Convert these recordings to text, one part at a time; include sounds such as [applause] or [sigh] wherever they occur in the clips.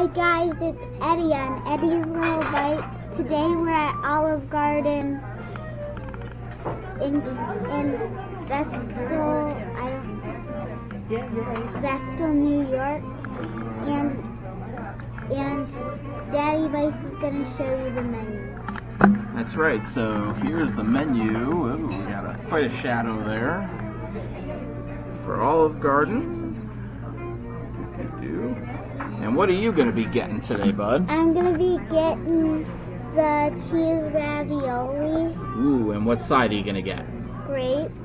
Hi guys, it's Eddie on Eddie's Little Bite. Today we're at Olive Garden in in Vestal, I don't. Vestal, New York, and and Daddy Bites is gonna show you the menu. That's right. So here's the menu. Ooh, we got a, quite a shadow there for Olive Garden. Do. And what are you going to be getting today, bud? I'm gonna be getting the cheese ravioli, Ooh, and what side are you going to get? grapes.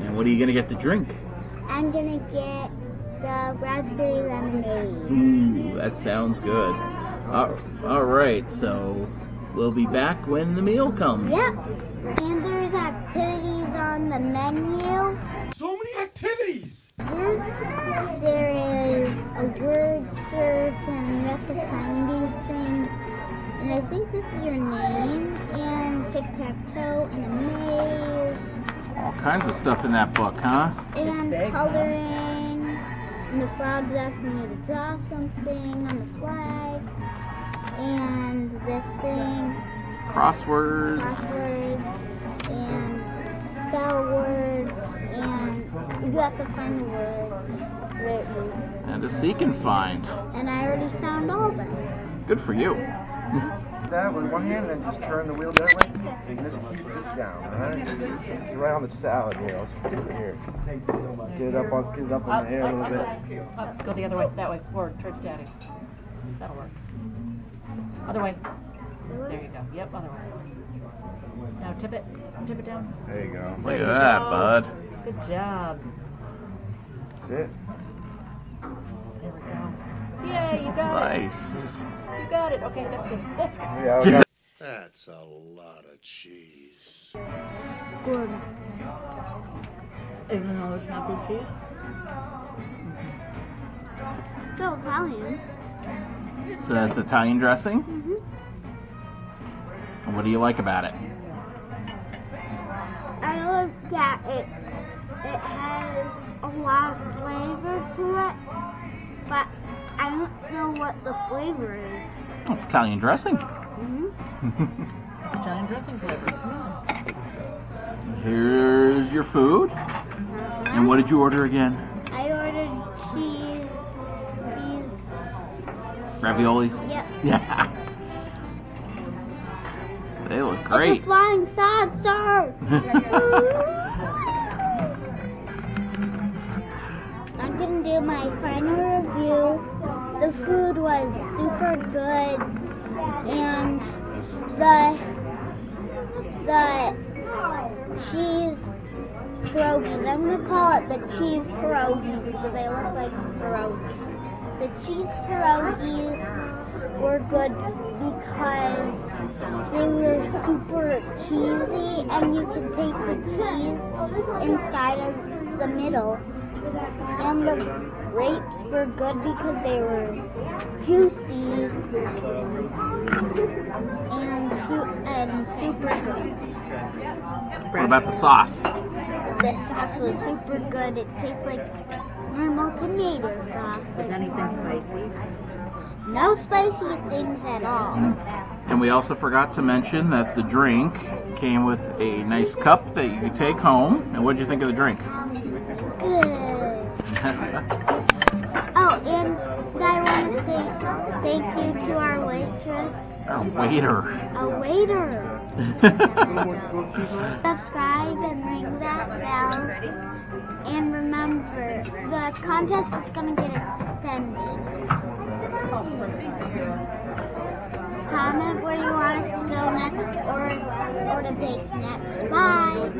And what are you going to get to drink? I'm gonna get the raspberry lemonade. Ooh, that sounds good. Uh, all right, so we'll be back when the meal comes. Yep. And there's activities on the menu. So many activities! This, there to find these things. And I think this is your name and tic-tac-toe and a maze All kinds of stuff in that book, huh? and big, huh? coloring. And the frog's asking you to draw something on the flag. And this thing. Crosswords. passwords and spell words and you have to find the words written. And to seek and find. And I already found all of them. Good for you. that with one hand and then just turn the wheel that way. And just keep this down, alright? It's right on the salad here. Let's put it here. Get it up on get it up in the air a little bit. Up, go the other way, that way, forward, towards daddy. That'll work. Other way. There you go. Yep, other way. Now tip it, tip it down. There you go. Look at that, go. bud. Good job. That's it. There we go. Yay, you got it. Nice. You got it. Okay, that's good. That's good. Yeah, we got [laughs] That's a lot of cheese. Good. Even though it's not good cheese. So Italian. So that's Italian dressing. Mm-hmm. And what do you like about it? I like that it it has a lot of flavor to it, but I don't know what the flavor is. Oh, it's Italian dressing. Mm-hmm. [laughs] Italian dressing flavor. Yeah. Here's your food. And what did you order again? I ordered cheese, cheese. Raviolis? Yep. [laughs] Yeah. They look It's a great. flying saucer. [laughs] I'm gonna do my final review. The food was super good, and the the cheese pierogies. I'm gonna call it the cheese pierogies because they look like pierogies. The cheese pierogies were good because they were super cheesy, and you could taste the cheese inside of the middle. And the grapes were good because they were juicy and, su- and super good. What about the sauce? The sauce was super good. It tastes like normal tomato sauce. Is anything spicy? No spicy things at all. And we also forgot to mention that the drink came with a nice cup that you could take home. And what did you think of the drink? Good. [laughs] And I want to say thank you to our waitress, A waiter. a waiter. Subscribe and ring that bell. And remember, the contest is going to get extended. Comment where you want us to go next or, or to bake next. Bye.